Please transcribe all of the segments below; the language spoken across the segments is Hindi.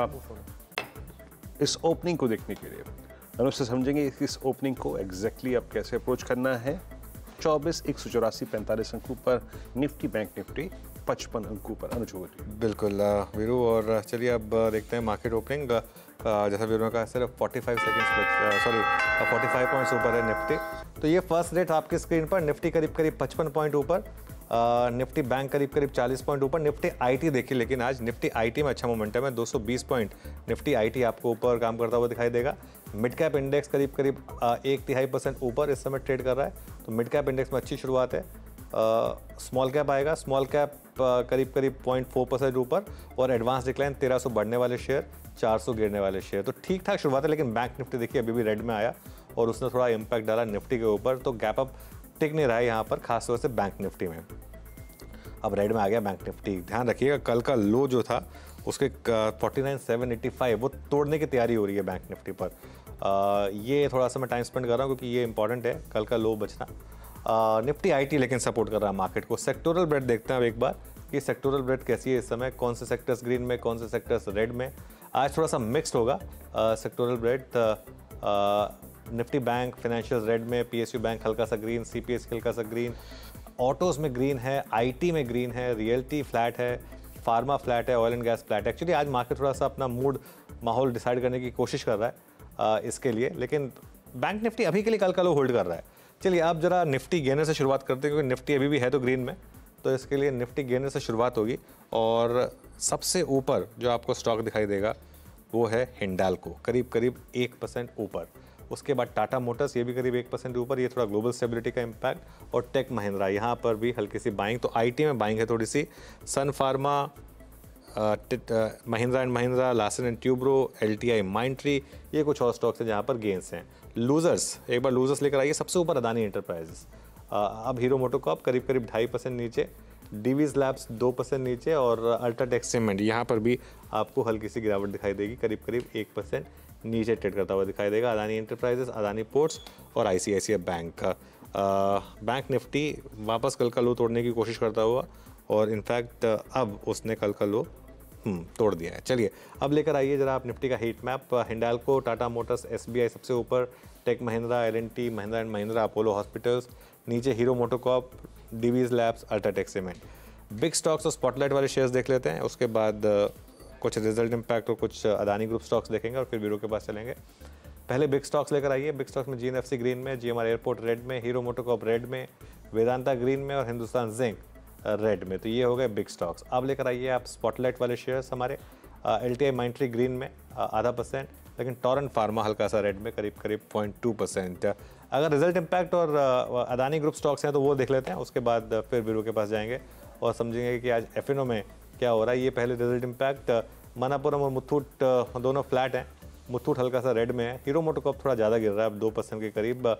आप इस ओपनिंग को देखने के लिए। अनुज से समझेंगे इस ओपनिंग को एग्जैक्टली आप कैसे अप्रोच करना है। चौबीस, एक सौ चौरासी, पैंतालीस अंकों पर निफ्टी बैंक निफ्टी पचपन अंकों पर अनुज बिल्कुल वीरू और चलिए अब देखते हैं मार्केट ओपनिंग जैसा वीरू ने कहा, सिर्फ़ 45 सेकंड्स सॉरी 45 पॉइंट्स ऊपर है निफ्टी। तो ये फ़र्स्ट रेट आपकी स्क्रीन पर, निफ्टी करीब करीब 55 पॉइंट ऊपर। निफ्टी बैंक करीब करीब 40 पॉइंट ऊपर, निफ्टी आईटी देखिए, लेकिन आज निफ्टी आईटी में अच्छा मोमेंटम है 220 पॉइंट। निफ्टी आईटी आपको ऊपर काम करता हुआ दिखाई देगा। मिड कैप इंडेक्स करीब करीब एक तिहाई परसेंट ऊपर इस समय ट्रेड कर रहा है। तो मिड कैप इंडेक्स में अच्छी शुरुआत है। स्मॉल कैप आएगा। स्मॉल कैप करीब करीब पॉइंट फोर परसेंट ऊपर और एडवांस डिक्लाइन तेरह सौ बढ़ने वाले शेयर, चार सौ गिरने वाले शेयर। तो ठीक ठाक शुरुआत है, लेकिन बैंक निफ्टी देखिए, अभी भी रेड में आया और उसने थोड़ा इम्पैक्ट डाला निफ्टी के ऊपर। तो गैप अप टिक नहीं रहा है यहाँ पर खासतौर से बैंक निफ्टी में। अब रेड में आ गया बैंक निफ्टी। ध्यान रखिएगा कल का लो जो था उसके forty nine seven eighty five वो तोड़ने की तैयारी हो रही है बैंक निफ्टी पर। अ, ये थोड़ा सा मैं टाइम स्पेंड कर रहा हूँ क्योंकि ये इंपॉर्टेंट है कल का लो बचना। निफ्टी आईटी लेकिन सपोर्ट कर रहा है मार्केट को। सेक्टोरल ब्रेड देखते हैं अब एक बार कि सेक्टोरल ब्रेड कैसी है इस समय कौन से सेक्टर्स ग्रीन में कौन से सेक्टर्स रेड में। आज थोड़ा सा मिक्स्ड होगा sectoral breadth Nifty bank financial red में पीएसयू बैंक हल्का सा ग्रीन सीपीएस हल्का सा ग्रीन ऑटोज में ग्रीन है आईटी में ग्रीन है रियल्टी फ्लैट है फार्मा फ्लैट है ऑयल एंड गैस फ्लैट है. एक्चुअली आज मार्केट थोड़ा सा अपना मूड माहौल डिसाइड करने की कोशिश कर रहा है अ, इसके लिए. लेकिन बैंक निफ्टी अभी के लिए कल का लो होल्ड कर रहा है. चलिए आप जरा निफ्टी गिरने से शुरुआत करते हैं क्योंकि निफ्टी अभी भी है तो ग्रीन में. तो इसके लिए निफ्टी गिरने से शुरुआत होगी और सबसे ऊपर जो आपको स्टॉक दिखाई देगा वो है हिंडालको करीब करीब एक परसेंट ऊपर. उसके बाद टाटा मोटर्स, ये भी करीब एक परसेंट ऊपर, ये थोड़ा ग्लोबल स्टेबिलिटी का इम्पैक्ट और टेक महिंद्रा, यहाँ पर भी हल्की सी बाइंग तो आईटी में बाइंग है थोड़ी सी। Sun Pharma Mahindra and Mahindra Larsen and Toubro L T I ये कुछ और स्टॉक्स हैं जहाँ पर गेंस हैं। लूजर्स एक बार लूजर्स लेकर आइए, सबसे ऊपर अदानी इंटरप्राइजेस अब हीरो मोटो मोटोकॉप करीब करीब ढाई परसेंट नीचे डीवीज लैब्स दो परसेंट नीचे, और अल्ट्राटेक सीमेंट यहाँ पर भी आपको हल्की सी गिरावट दिखाई देगी, करीब करीब एक परसेंट। नीचे ट्रेड करता हुआ दिखाई देगा। अदानी इंटरप्राइजेस अदानी पोर्ट्स और आईसीआईसीआई बैंक का। बैंक निफ्टी वापस कल का लो तोड़ने की कोशिश करता हुआ और इनफैक्ट अब उसने कल का लो हम्म, तोड़ दिया है। चलिए अब लेकर आइए जरा आप निफ्टी का heat map Hindalco Tata Motors SBI सबसे ऊपर Tech Mahindra L N T Mahindra and Mahindra Apollo Hospitals नीचे Hero MotoCorp Divi's Labs UltraTech Cement big stocks और स्पॉटलाइट वाले शेयर्स देख लेते हैं उसके बाद कुछ रिज़ल्ट इम्पैक्ट और कुछ अदानी ग्रुप स्टॉक्स देखेंगे और फिर बीरो के पास चलेंगे। पहले बिग स्टॉक्स लेकर आइए। बिग स्टॉक्स में जीएनएफसी ग्रीन में जी एयरपोर्ट रेड में हीरो मोटोकॉप रेड में वेदांता ग्रीन में और हिंदुस्तान जिंक रेड में। तो ये हो गए बिग स्टॉक्स अब लेकर आइए आप स्पॉटलाइट वाले शेयर्स हमारे। L T I Mindtree green में आधा परसेंट लेकिन टॉरन फार्मा हल्का सा रेड में, करीब करीब पॉइंट टू परसेंट अगर रिज़ल्ट इम्पैक्ट और अदानी ग्रुप स्टॉक्स हैं तो वो देख लेते हैं, उसके बाद फिर बीरो के पास जाएँगे और समझेंगे कि आज एफ़ में क्या हो रहा है? ये पहले रिज़ल्ट इम्पैक्ट मनापुरम और मुथूट दोनों फ्लैट हैं। मुथूट हल्का सा रेड में है। हीरो मोटोकॉप थोड़ा ज़्यादा गिर रहा है, अब दो परसेंट के करीब।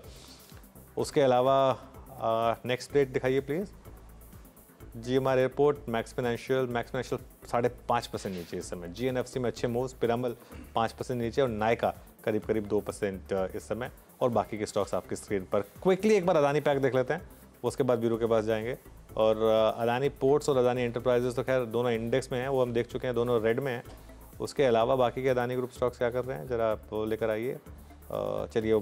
उसके अलावा नेक्स्ट प्लेट दिखाइए please G M R airport Max Financial Max Financial साढ़े पाँच परसेंट नीचे इस समय। जी एन एफ़ सी में अच्छे मूव्स पिरामल पाँच परसेंट नीचे और नायका करीब करीब दो परसेंट इस समय। और बाकी के स्टॉक्स आपकी स्क्रीन पर। क्विकली एक बार अदानी पैक देख लेते हैं। उसके बाद ब्यूरो के पास जाएँगे। और अदानी पोर्ट्स और अदानी एंटरप्राइजेस तो खैर दोनों इंडेक्स में हैं वो हम देख चुके हैं दोनों रेड में हैं। उसके अलावा बाकी के अदानी ग्रुप स्टॉक्स क्या कर रहे हैं ज़रा आप लेकर आइए। चलिए वो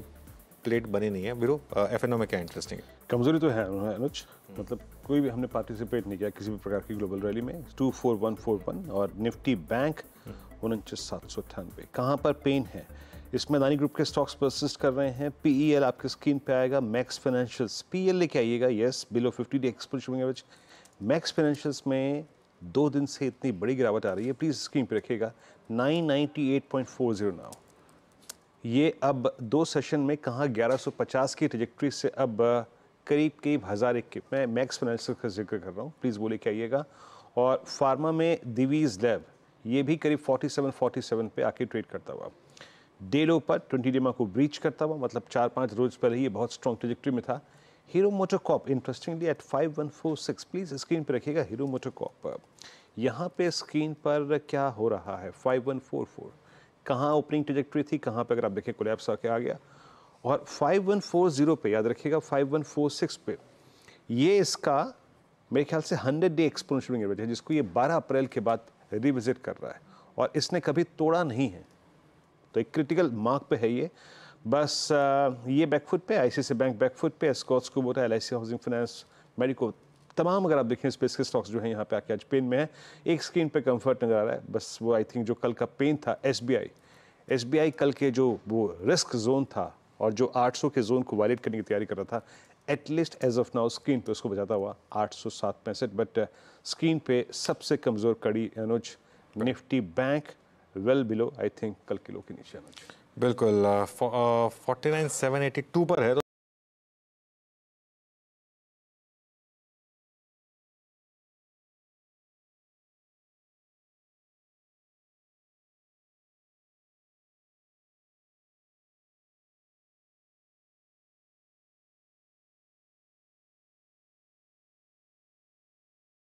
प्लेट बनी नहीं है। बीरो एफ़ में क्या इंटरेस्टिंग है? कमज़ोरी तो है अनुज। मतलब कोई भी हमने पार्टिसिपेट नहीं किया किसी भी प्रकार की ग्लोबल रैली में। Two four one four one और निफ्टी बैंक उनचास सात सौ अट्ठानवे। कहाँ पर पेन है? इसमें अदानी ग्रुप के स्टॉक्स परसिस्ट कर रहे हैं। पीईएल आपके स्क्रीन पे आएगा मैक्स फाइनेंशियल्स पीएल लेके आइएगा yes below fifty day exposing average Max Financials में दो दिन से इतनी बड़ी गिरावट आ रही है प्लीज़ स्क्रीन पे रखिएगा। 998.40 नाउ ये अब दो सेशन में कहाँ 1150 की ट्रजेक्ट्री से अब करीब करीब हज़ार एक मैं मैक्स फाइनेंशियल का ज़िक्र कर रहा हूँ प्लीज़ बोले के आइएगा। और फार्मा में दिवीज लैब ये भी करीब 47 47 पे आके ट्रेड करता हुआ। डेलो पर 20 डेमा को ब्रीच करता हुआ मतलब चार पाँच रोज पहले ये बहुत स्ट्रॉन्ग ट्रजेक्ट्री में था। Hero MotoCorp interestingly at 5146 please screen पर रखिएगा हीरो मोटोकॉप यहाँ पे स्क्रीन पर क्या हो रहा है? 5144 कहाँ ओपनिंग ट्रजेक्ट्री थी? कहाँ पे? अगर आप देखें कोलैप्स आके आ गया। और 5140 पे, याद रखिएगा 5146 पे। ये इसका, मेरे ख्याल से 100 डे एक्सपोनेंशियल एवरेज है, जिसको ये 12 अप्रैल के बाद रिविजिट कर रहा है। और इसने कभी तोड़ा नहीं है। तो एक क्रिटिकल मार्क पे है ये। बस ये बैकफुट पे आईसीआईसी बैंक बैकफुट पे स्कॉट्स को बोला एल हाउसिंग फाइनेंस मेडिको तमाम अगर आप देखें स्पेस के स्टॉक्स जो हैं यहाँ पे आके आज पेन में है। एक स्क्रीन पे कंफर्ट नज़र आ रहा है। बस वो आई थिंक जो कल का पेन था एस बी कल के जो, वो रिस्क जोन था और जो 800 के जोन को वायलेट करने की तैयारी कर रहा था at least as of now screen पे उसको बचाता हुआ आठ सौ सात पैंसठ। बट स्क्रीन पे सबसे कमज़ोर कड़ी Anuj Nifty bank well below I think कल किलो के नीचे बिल्कुल forty nine seven eighty two पर है तो